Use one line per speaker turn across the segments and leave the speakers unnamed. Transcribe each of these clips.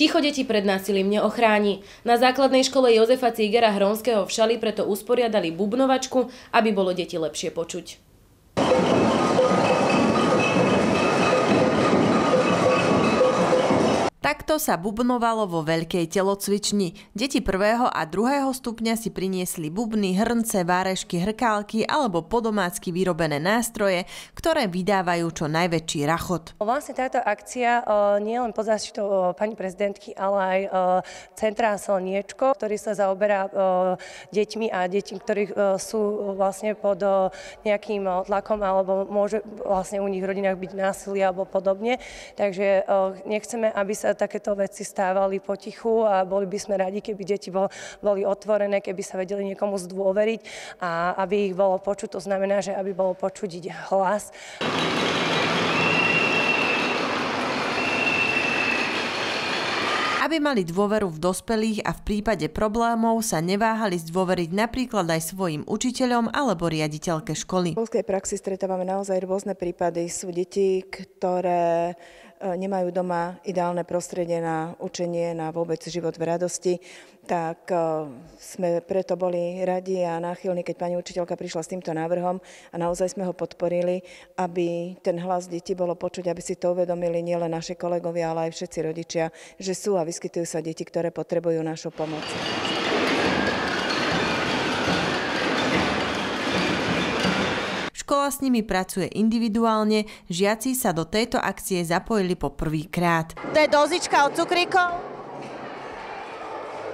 Ticho deti pred násilím neochráni. Na základnej škole Jozefa Cígera Hronského v Šali preto usporiadali bubnovačku, aby bolo deti lepšie počuť.
Takto sa bubnovalo vo veľkej telocvični. Deti prvého a druhého stupňa si priniesli bubny, hrnce, várešky, hrkálky alebo podomácky vyrobené nástroje, ktoré vydávajú čo najväčší rachot.
Vlastne táto akcia nie len pod záštitou pani prezidentky, ale aj Centra Slniečko, ktorý sa zaoberá deťmi a deťmi, ktorí sú vlastne pod nejakým tlakom alebo môže vlastne u nich v rodinách byť násilie alebo podobne. Takže nechceme, aby sa takéto veci stávali potichu a boli by sme radi, keby deti boli otvorené, keby sa vedeli niekomu zdôveriť a aby ich bolo počuť. To znamená, že aby bolo počuť hlas.
Aby mali dôveru v dospelých a v prípade problémov sa neváhali zdôveriť napríklad aj svojim učiteľom alebo riaditeľke školy.
V školskej praxi stretávame naozaj rôzne prípady. Sú deti, ktoré nemajú doma ideálne prostredie na učenie, na vôbec život v radosti, tak e, sme preto boli radi a náchylní, keď pani učiteľka prišla s týmto návrhom a naozaj sme ho podporili, aby ten hlas detí bolo počuť, aby si to uvedomili nielen naši kolegovia, ale aj všetci rodičia, že sú a vyskytujú sa deti, ktoré potrebujú našu pomoc.
Škola s nimi pracuje individuálne, žiaci sa do tejto akcie zapojili po prvý krát.
To je dozička od cukríkov?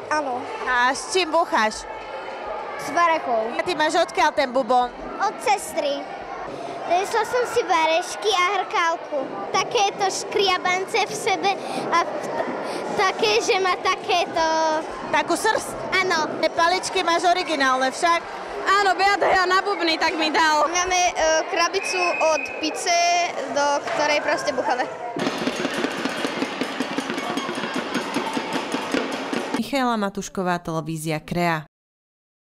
Áno.
A s čím búcháš?
S varechou.
A ty máš odkiaľ ten bubon?
Od sestry. Donesla som si varešky a hrkálku. Takéto škriabance v sebe a také, že má takéto...
Takú srst?
Áno.
Paličky máš originálne však?
Áno, Beat hrá na bubny, tak mi dal.
Máme uh, krabicu od pice, do ktorej proste buchame.
Michaela Matušková, televízia Krea.